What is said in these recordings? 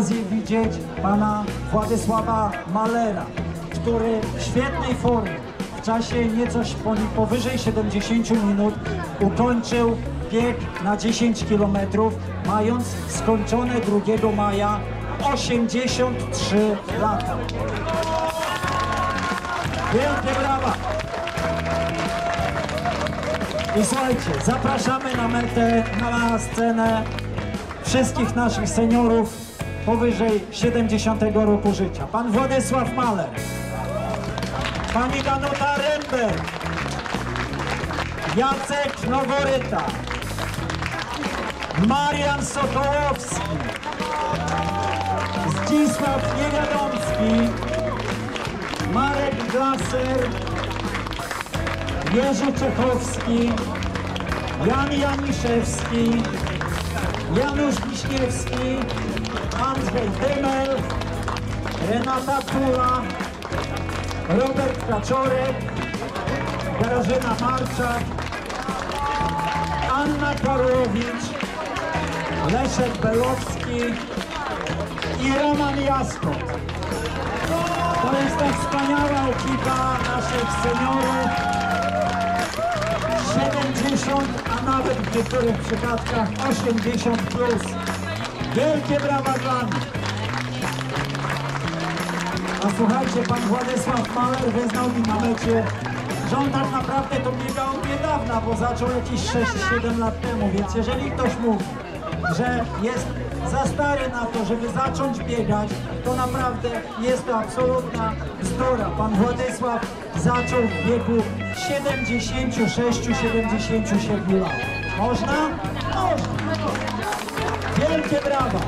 okazję widzieć pana Władysława Malera, który w świetnej formie w czasie nieco powyżej 70 minut ukończył bieg na 10 km, mając skończone 2 maja 83 lata. Wielkie brawa! I słuchajcie, zapraszamy na metę, na scenę wszystkich naszych seniorów powyżej 70 roku życia. Pan Władysław Maler, pani Danuta Rember, Jacek Noworyta, Marian Sokołowski, Zdzisław Niewiadomski, Marek Glaser, Jerzy Czechowski, Jan Janiszewski, Janusz Wiśniewski, Andrzej Dymel, Renata Tula, Robert Kaczorek, Grażyna Marczak, Anna Karłowicz, Leszek Belowski i Roman Jaskot. To jest ta wspaniała ekipa naszych seniorów. 70, a nawet w niektórych przypadkach 80 plus. Wielkie brawa dla nich. A słuchajcie, pan Władysław Maler wyznał mi na mecie, że on tak naprawdę to biegał niedawna, bo zaczął jakieś 6-7 lat temu, więc jeżeli ktoś mówi, że jest za stary na to, żeby zacząć biegać, to naprawdę jest to absolutna bzdura. Pan Władysław zaczął w wieku 76-77 lat. Można? Można. Wielkie brawa.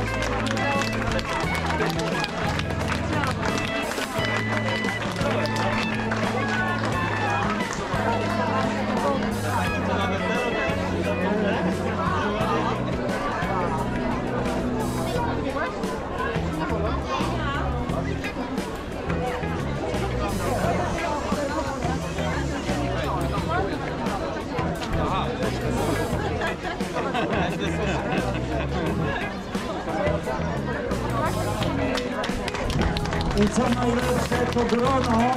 Co najlepsze, to grono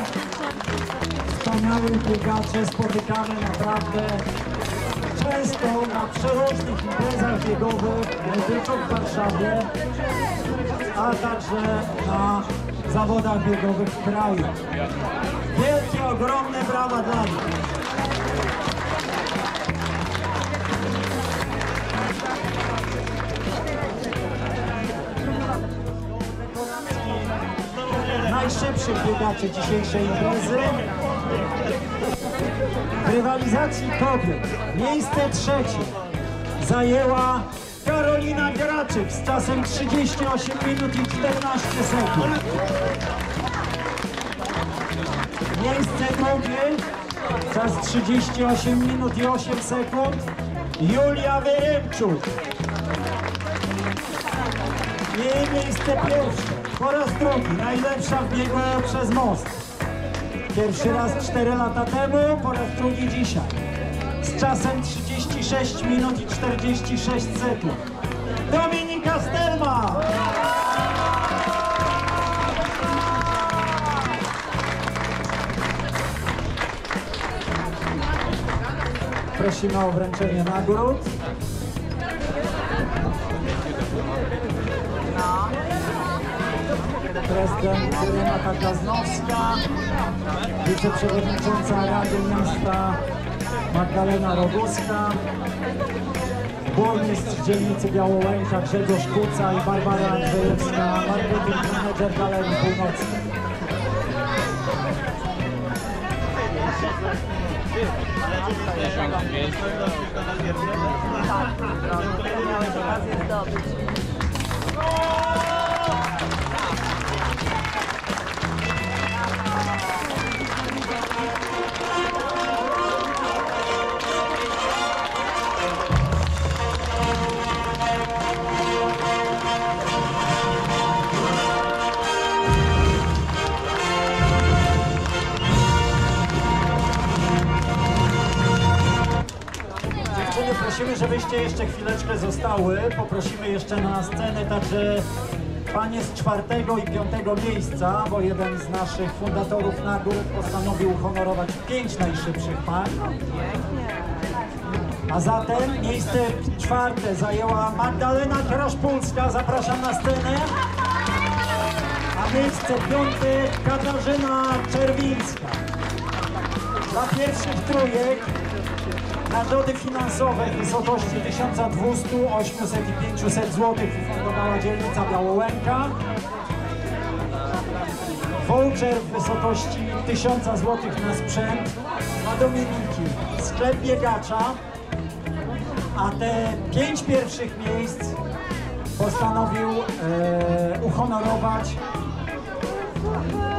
wspaniałych biegaczy spotykamy naprawdę często na przeróżnych imprezach biegowych, nie tylko w Warszawie, a także na zawodach biegowych w kraju. Wielkie, ogromne brawa dla nich. Najszybszych biegaczy dzisiejszej imprezy. W rywalizacji kobiet miejsce trzecie zajęła Karolina Graczyk z czasem 38 minut i 14 sekund. Miejsce drugie, czas 38 minut i 8 sekund, Julia Wyrymczuk. Jej miejsce pierwsze, po raz drugi, najlepsza w biegu przez most. Pierwszy raz 4 lata temu, po raz drugi dzisiaj. Z czasem 36 minut i 46 sekund. Dominika Stelma! Prosimy o wręczenie nagród. Prezydent Renata Kaznowska, wiceprzewodnicząca Rady Miasta Magdalena Roguska, burmistrz dzielnicy Białołęka Grzegorz Kuca i Barbara Andrzejewska, marketing manager Galerii Północnej. Miałeś okazję zdobyć. Żebyście jeszcze chwileczkę zostały. Poprosimy jeszcze na scenę także panie z czwartego i piątego miejsca, bo jeden z naszych fundatorów nagród postanowił uhonorować pięć najszybszych pań. A zatem miejsce czwarte zajęła Magdalena Kraszpulska, zapraszam na scenę. A miejsce piąte Katarzyna Czerwińska. Dla pierwszych trójek nagrody finansowe w wysokości 1200, 800 i 500 zł ufundowała dzielnica Białołęka. Voucher w wysokości 1000 zł na sprzęt dla Dominiki. Sklep biegacza. A te pięć pierwszych miejsc postanowił e, uhonorować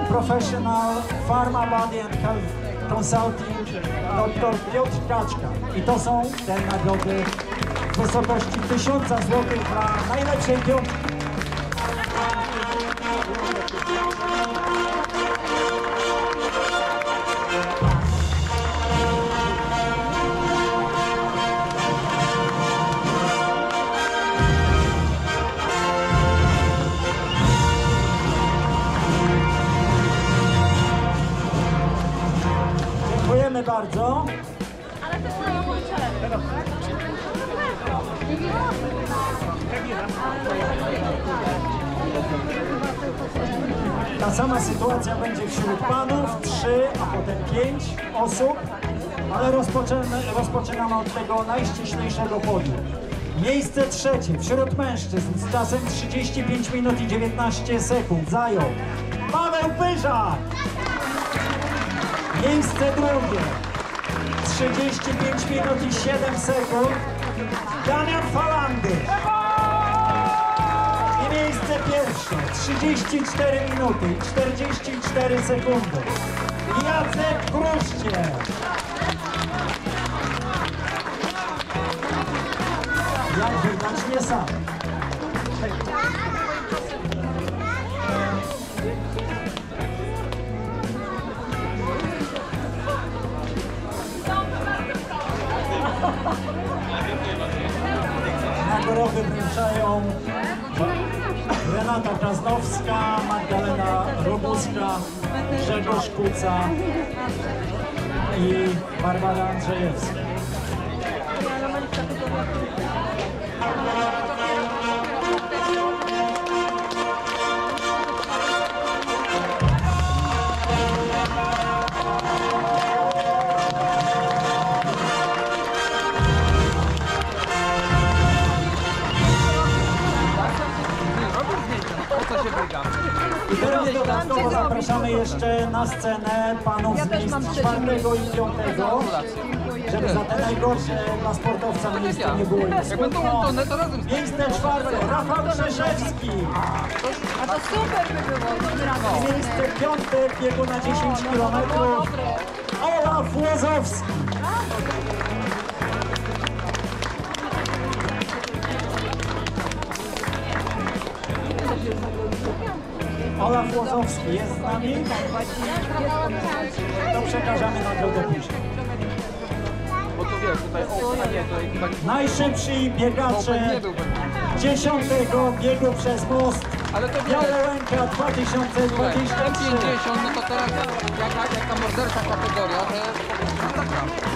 Professional Pharma Body and Health Consulting dr Piotr Kaczka. I to są te nagrody w wysokości 1000 zł dla najlepszej piątki. Bardzo. Ta sama sytuacja będzie wśród panów, trzy, a potem pięć osób, ale rozpoczynamy, rozpoczynamy od tego najściślejszego podium. Miejsce trzecie wśród mężczyzn z czasem 35 minut i 19 sekund zajął Paweł Pyżak. Miejsce drugie 35 minut i 7 sekund Damian Falandy. I miejsce pierwsze 34 minuty i 44 sekundy Jacek Kruszcie. Jak widać nie sam. Nagrody wręczają Renata Kraznowska, Magdalena Roguska, Grzegorz Kuca i Barbara Andrzejewska. I teraz dodatkowo zapraszamy jeszcze na scenę panów z miejsc czwartego i piątego, żeby za te najgorsze dla sportowca miejsce nie było Jak będą to razem Miejsce czwarte Rafał Krzeszewski. A to super by było. Miejsce piąte biegu na 10 km Olaf Łozowski. Olaf Łozowski jest z nami? To przekażemy nagrodę później. Najszybsi biegacze dziesiątego biegu przez most Ale to wiesz, Białołęka słuchaj, 2023. M50, no to teraz jak, jak, jak ta mordercza kategoria, to jest masakra.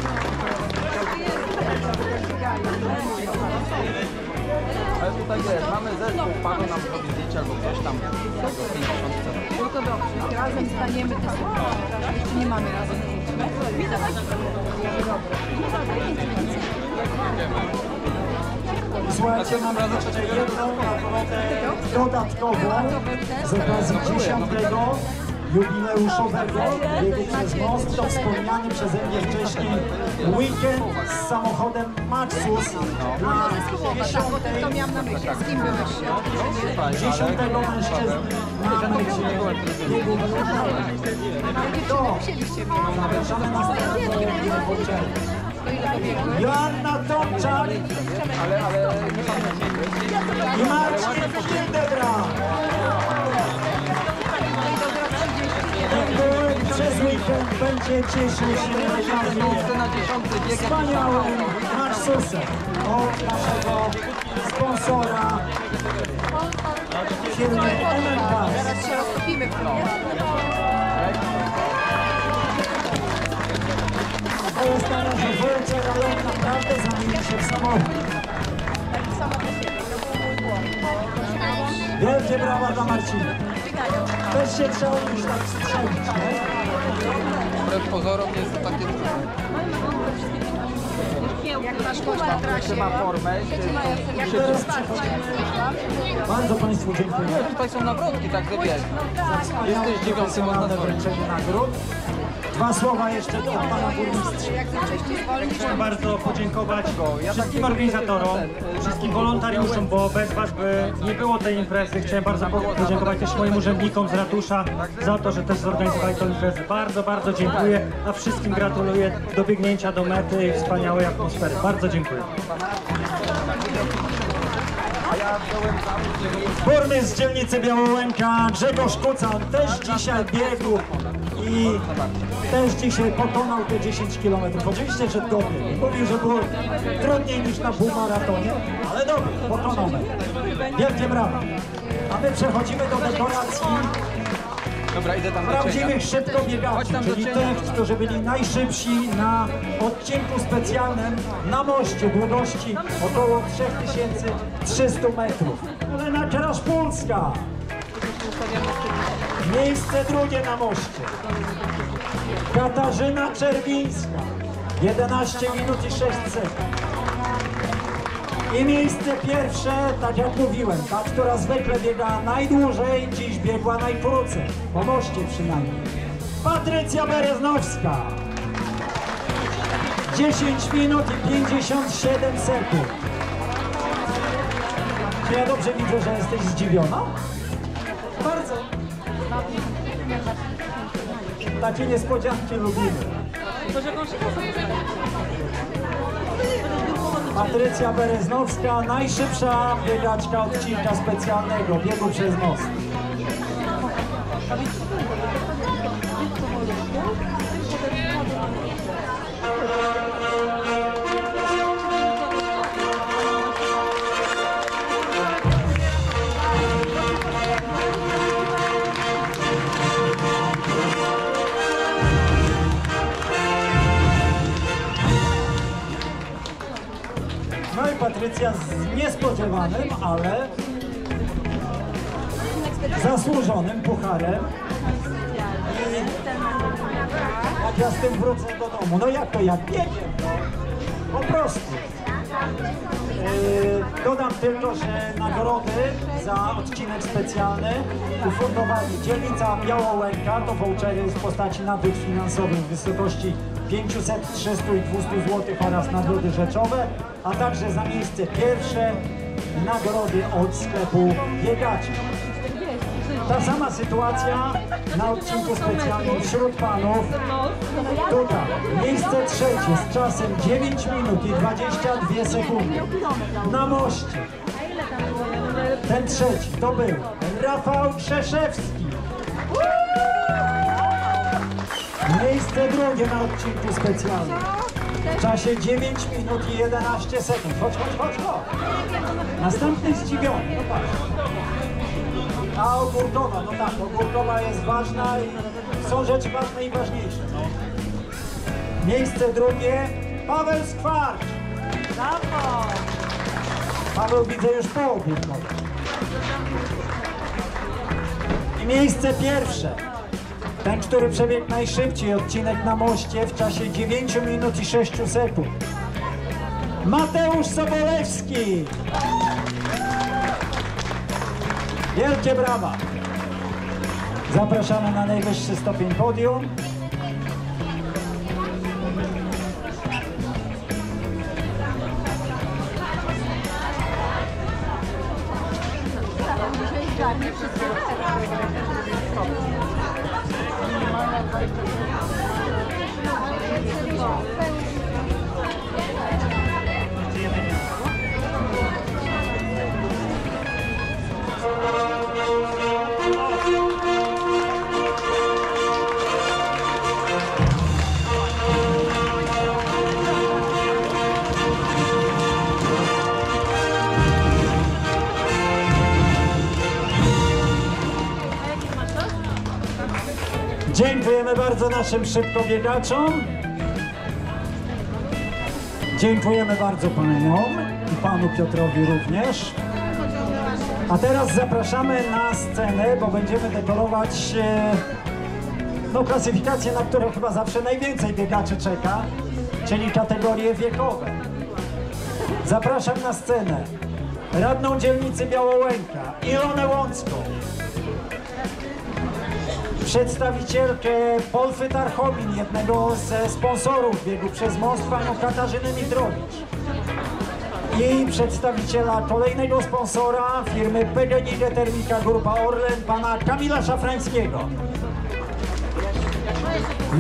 Tutaj wiesz, mamy zespół, Paweł nam zrobi zdjęcie albo ktoś tam tego 50 chce. No to dobrze, razem staniemy, to super. Jeszcze nie mamy razem. Słuchajcie, mamy jeszcze jedną nagrodę dodatkową z okazji 10 jubileuszowego biegu przez most. To wspomniany przeze mnie wcześniej weekend z samochodem Maxus dla To miałam na myśli, z kim byłeś? 10 mężczyzny na mecie biegu To zapraszamy na stronę Joanna Tomczak Ale, ale nie pamiętam. i Marcin Hildebrand. Weekend będzie cieszył się na wspaniałym Marsusem od naszego sponsora firmy MMK. Teraz się roztopimy w. To jest na razie wielce rejon, naprawdę zamieni się w samochód. Wielkie brawa dla Marcina. Też się trzeba już tak strzelić, nie? Wbrew pozorom jest to takie trudne. Jak masz kość na trasie, Trzyma formę. jak Teraz. Bardzo Państwu dziękuję. Tutaj są nawrotki, także wiesz. Jesteś dziewiąty, można Profesjonalne zwolnić. wręczenie nagród. Dwa słowa jeszcze dla Pana Burmistrza. Chciałem bardzo podziękować wszystkim organizatorom, wszystkim wolontariuszom, bo bez Was by nie było tej imprezy. Chciałem bardzo po- podziękować też moim urzędnikom z ratusza za to, że też zorganizowali tę imprezę. Bardzo, bardzo dziękuję, a wszystkim gratuluję dobiegnięcia do mety i wspaniałej atmosfery. Bardzo dziękuję. Burmistrz z dzielnicy Białołęka Grzegorz Kucan też dzisiaj biegł i też dzisiaj pokonał te 10 km. Oczywiście, że dobry. Mówił, że było trudniej niż na półmaratonie, ale dobry, pokonał metę. Wielkie brawa. A my przechodzimy do dekoracji Dobra, idę tam prawdziwych szybko Chodź biegaczy, tam do czyli tych, którzy byli najszybsi na odcinku specjalnym na moście długości około 3300 metrów. Elena Kraszpulska. Miejsce drugie na moście. Katarzyna Czerwińska. 11 minut i 6 sekund. I miejsce pierwsze, tak jak mówiłem, ta, która zwykle biega najdłużej, dziś biegła najkrócej. Po moście przynajmniej. Patrycja Bereznowska. 10 minut i 57 sekund. Czy ja dobrze widzę, że jesteś zdziwiona? Takie niespodzianki lubimy. Patrycja Bereznowska, najszybsza biegaczka odcinka specjalnego biegu przez most. Patrycja z niespodziewanym, ale zasłużonym pucharem. I ja z tym wrócę do domu, no jak to, jak biegiem, no po prostu. Yy, Dodam tylko, że nagrody za odcinek specjalny ufundowali dzielnica Białołęka, to vouchery w postaci nagród finansowych w wysokości 500, 300 i 200 zł oraz nagrody rzeczowe, a także za miejsce pierwsze nagrody od sklepu biegaczy. Ta sama sytuacja na odcinku specjalnym wśród panów. Tutaj miejsce trzecie z czasem 9 minut i 22 sekundy. Na moście. Ten trzeci to był Rafał Krzeszewski. Miejsce drugie na odcinku specjalnym. W czasie 9 minut i 11 sekund. Chodź, chodź, chodź, chodź. Następny zdziwiony. No. A Ogórkowa, no tak, Ogórkowa jest ważna i są rzeczy ważne i ważniejsze. No. Miejsce drugie, Paweł Skwarcz. Brawo! Paweł widzę już po Ogórkowej. I miejsce pierwsze, ten, który przebiegł najszybciej odcinek na moście w czasie 9 minut i 6 sekund. Mateusz Sobolewski. Wielkie brawa! Zapraszamy na najwyższy stopień podium. よろしくお願いします。Dziękujemy bardzo naszym szybkobiegaczom. Dziękujemy bardzo paniom i panu Piotrowi również. A teraz zapraszamy na scenę, bo będziemy dekorować e, no, klasyfikację, na którą chyba zawsze najwięcej biegaczy czeka, czyli kategorie wiekowe. Zapraszam na scenę radną dzielnicy Białołęka, Ilonę Łącką, przedstawicielkę Polfy Tarchomin, jednego ze sponsorów biegu przez most, panią Katarzynę Midrowicz i przedstawiciela kolejnego sponsora firmy PGNiG Termika Grupa Orlen, pana Kamila Szafrańskiego.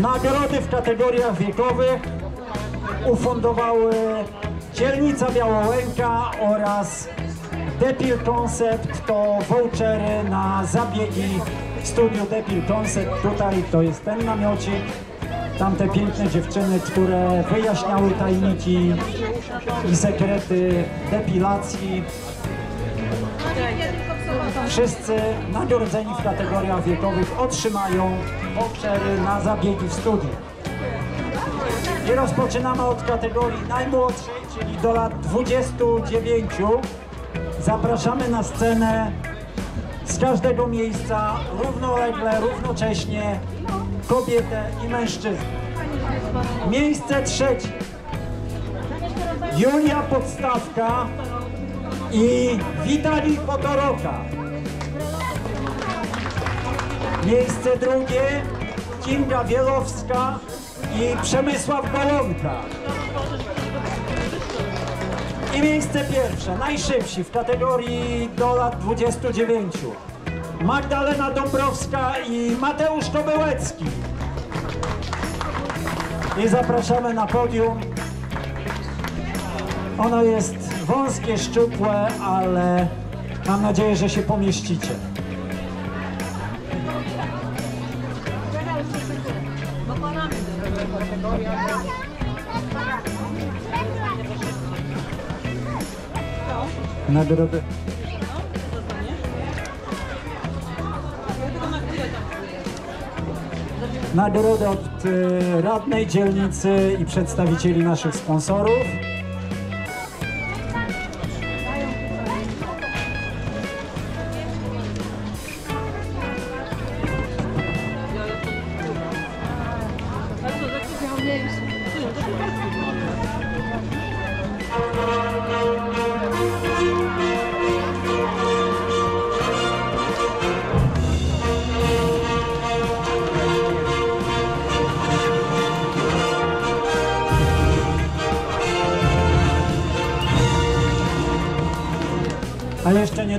Nagrody w kategoriach wiekowych ufundowały Dzielnica Białołęka oraz Depil Concept to vouchery na zabiegi w studiu Depil Concept. Tutaj to jest ten namiocik, tamte piękne dziewczyny, które wyjaśniały tajniki i sekrety depilacji. Wszyscy nagrodzeni w kategoriach wiekowych otrzymają vouchery na zabiegi w studiu. I rozpoczynamy od kategorii najmłodszej, czyli do lat 29. Zapraszamy na scenę z każdego miejsca równolegle, równocześnie kobietę i mężczyznę. Miejsce trzecie. Julia Podstawka i Witali Potoroka. Miejsce drugie Kinga Wielowska i Przemysław Golonka. I miejsce pierwsze, najszybsi w kategorii do lat 29. Magdalena Dąbrowska i Mateusz Kobyłecki. I zapraszamy na podium. Ono jest wąskie, szczupłe, ale mam nadzieję, że się pomieścicie. Nagrody. Nagrody od e, radnej dzielnicy i przedstawicieli naszych sponsorów.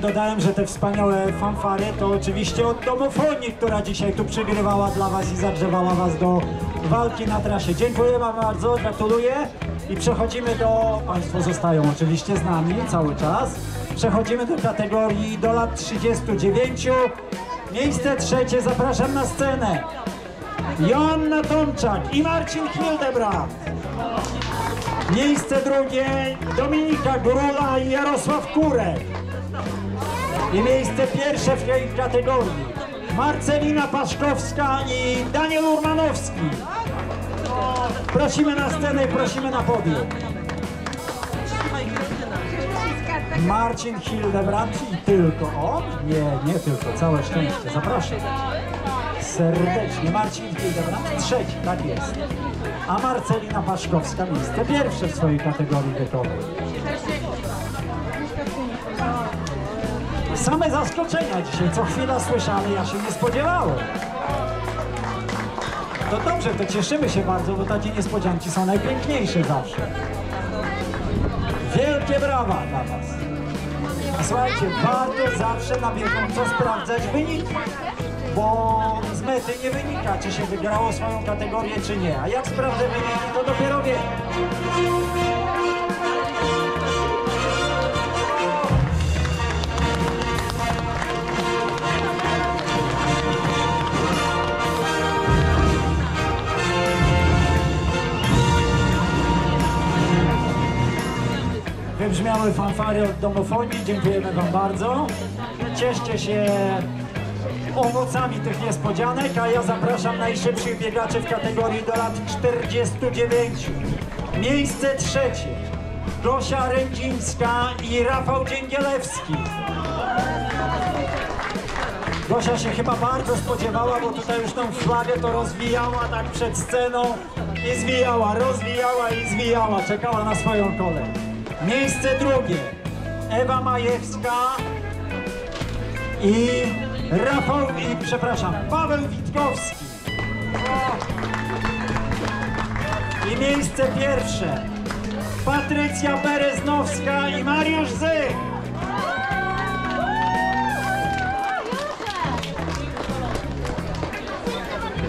Dodałem, że te wspaniałe fanfary to oczywiście od domofonii, która dzisiaj tu przygrywała dla Was i zagrzewała Was do walki na trasie. Dziękuję Wam bardzo, gratuluję i przechodzimy do... Państwo zostają oczywiście z nami cały czas. Przechodzimy do kategorii do lat 39. Miejsce trzecie, zapraszam na scenę. Joanna Tomczak i Marcin Hildebrand. Miejsce drugie Dominika Grula i Jarosław Kurek. I miejsce pierwsze w tej kategorii Marcelina Paszkowska i Daniel Urmanowski. Prosimy na scenę i prosimy na podium. Marcin Hildebrand i tylko on? Nie, nie tylko, całe szczęście. Zapraszam. Serdecznie. Marcin Hildebrand, trzeci, tak jest. A Marcelina Paszkowska miejsce pierwsze w swojej kategorii wiekowej. Same zaskoczenia dzisiaj, co chwila słyszę, ale ja się nie spodziewałem. To dobrze, to cieszymy się bardzo, bo takie niespodzianki są najpiękniejsze zawsze. Wielkie brawa dla Was. A Słuchajcie, warto zawsze na bieżąco sprawdzać wyniki, bo z mety nie wynika, czy się wygrało swoją kategorię, czy nie. A jak sprawdzę wyniki, to dopiero wiem. Wybrzmiały fanfary od domofonii, dziękujemy Wam bardzo. Cieszcie się owocami tych niespodzianek, a ja zapraszam najszybszych biegaczy w kategorii do lat 49. Miejsce trzecie. Gosia Rędzińska i Rafał Dzięgielewski. Gosia się chyba bardzo spodziewała, bo tutaj już tą flagę to rozwijała tak przed sceną i zwijała, rozwijała i zwijała, czekała na swoją kolej. Miejsce drugie. Ewa Majewska i Rafał, i przepraszam, Paweł Witkowski. I miejsce pierwsze. Patrycja Bereznowska i Mariusz Zych.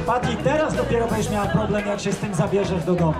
Pati, teraz dopiero będziesz miała problem, jak się z tym zabierzesz do domu.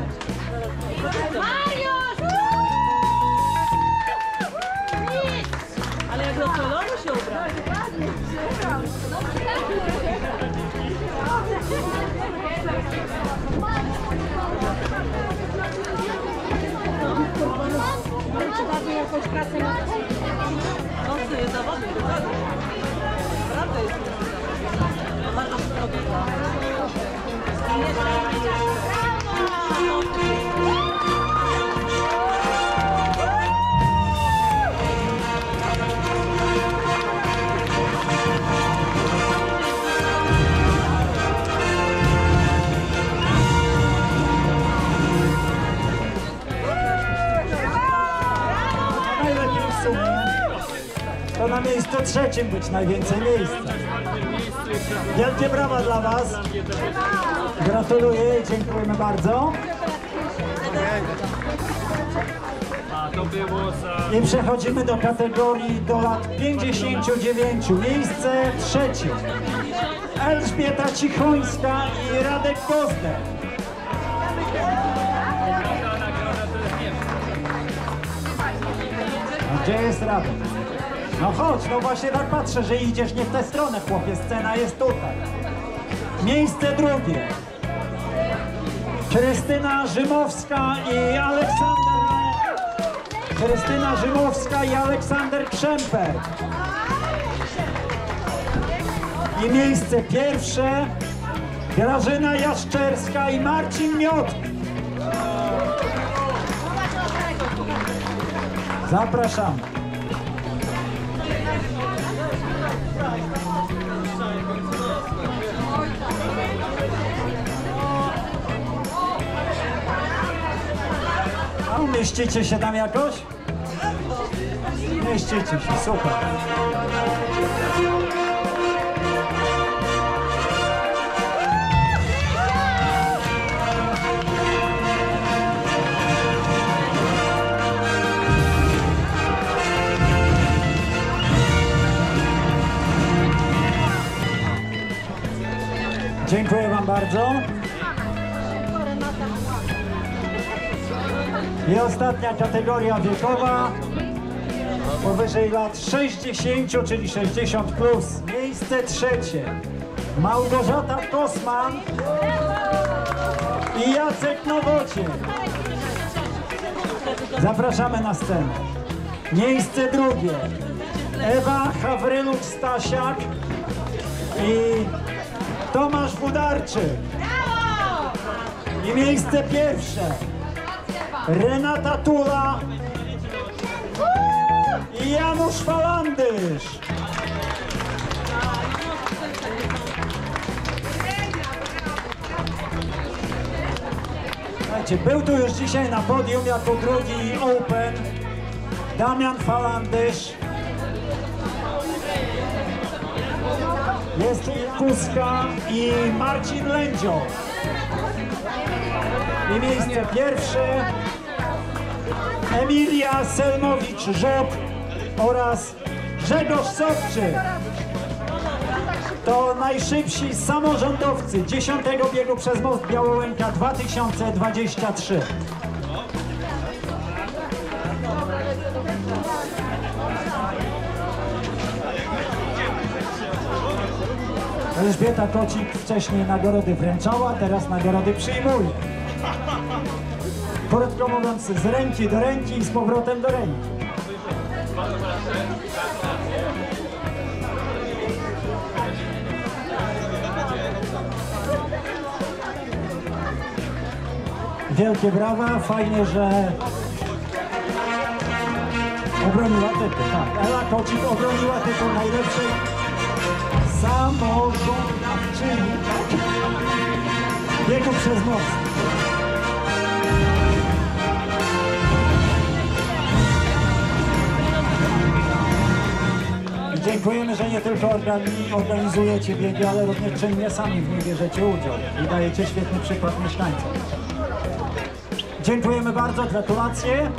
Trzecim być najwięcej miejsca. Wielkie brawa dla Was. Gratuluję i dziękujemy bardzo. I przechodzimy do kategorii do lat 59. Miejsce trzecie. Elżbieta Cichońska i Radek Gozder. A gdzie jest Radek? No chodź, no właśnie tak patrzę, że idziesz nie w tę stronę, chłopie, scena jest tutaj. Miejsce drugie. Krystyna Rzymowska i Aleksander... Krystyna Rzymowska i Aleksander Krzemper. I miejsce pierwsze Grażyna Jaszczerska i Marcin Miot. Zapraszam. A umieścicie się tam jakoś? Mieścicie się, super. Dziękuję Wam bardzo. I ostatnia kategoria wiekowa powyżej lat 60, czyli 60 plus. Miejsce trzecie. Małgorzata Kosman i Jacek Nowociek. Zapraszamy na scenę. Miejsce drugie. Ewa Hawryluk-Stasiak i Tomasz Budarczyk. I miejsce pierwsze. Renata Tula i Janusz Falandysz. Słuchajcie, był tu już dzisiaj na podium jako drugi Open Damian Falandysz. Kuska i Marcin Lędzio. I miejsce pierwsze Emilia Selmowicz-Żop oraz Grzegorz Sobczyk. To najszybsi samorządowcy 10 biegu przez Most Białołęka 2023. Elżbieta Kocik wcześniej nagrody wręczała, teraz nagrody przyjmuje. Krótko mówiąc, z ręki do ręki i z powrotem do ręki. Wielkie brawa, fajnie, że obroniła tytuł. Tak, Ela Kocik obroniła tytuł najlepszej samorządowczyni tak? biegu przez. I dziękujemy, że nie tylko organi- organizujecie biegi, ale również czynnie sami w nich bierzecie udział i dajecie świetny przykład mieszkańcom. Dziękujemy bardzo, gratulacje.